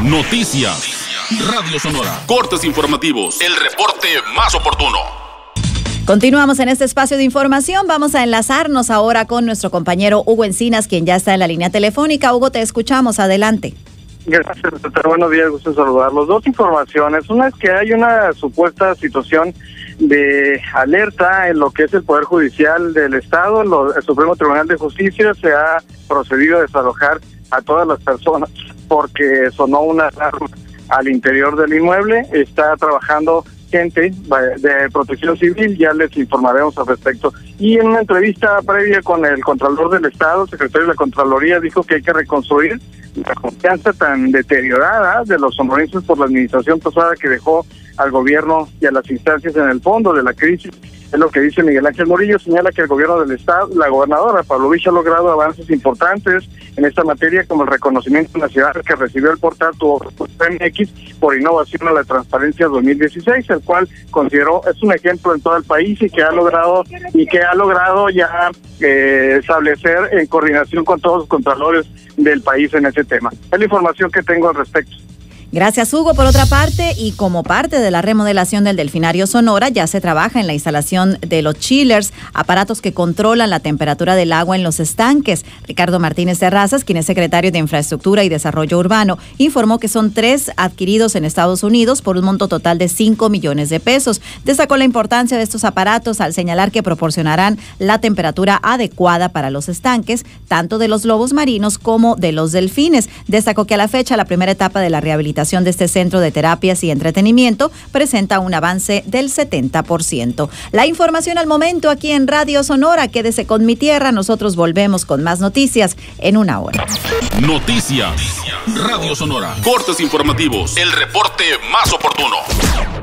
Noticias. Radio Sonora. Cortes informativos. El reporte más oportuno. Continuamos en este espacio de información. Vamos a enlazarnos ahora con nuestro compañero Hugo Encinas, quien ya está en la línea telefónica. Hugo, te escuchamos. Adelante. Gracias, doctor. Buenos días, gusto saludarlos. Dos informaciones. Una es que hay una supuesta situación de alerta en lo que es el Poder Judicial del Estado. el Supremo Tribunal de Justicia se ha procedido a desalojar a todas las personas porque sonó una alarma al interior del inmueble. Está trabajando gente de protección civil, ya les informaremos al respecto. Y en una entrevista previa con el Contralor del Estado, secretario de la Contraloría, dijo que hay que reconstruir la confianza tan deteriorada de los sonorenses por la administración pasada que dejó al gobierno y a las instancias en el fondo de la crisis es lo que dice Miguel Ángel Morillo, señala que el gobierno del Estado, la gobernadora Pablo Vich ha logrado avances importantes en esta materia, como el reconocimiento nacional que recibió el portal Tu MX por innovación a la transparencia 2016, el cual consideró es un ejemplo en todo el país y que ha logrado y que ha logrado ya eh, establecer en coordinación con todos los contralores del país en ese tema. Es la información que tengo al respecto. Gracias, Hugo. Por otra parte, y como parte de la remodelación del Delfinario Sonora, ya se trabaja en la instalación de los chillers, aparatos que controlan la temperatura del agua en los estanques. Ricardo Martínez Terrazas, quien es secretario de Infraestructura y Desarrollo Urbano, informó que son tres adquiridos en Estados Unidos por un monto total de 5 millones de pesos. Destacó la importancia de estos aparatos al señalar que proporcionarán la temperatura adecuada para los estanques, tanto de los lobos marinos como de los delfines. Destacó que a la fecha la primera etapa de la rehabilitación de este centro de terapias y entretenimiento presenta un avance del 70%. La información al momento aquí en Radio Sonora. Quédese con mi tierra. Nosotros volvemos con más noticias en una hora. Noticias. Radio Sonora. Cortes informativos. El reporte más oportuno.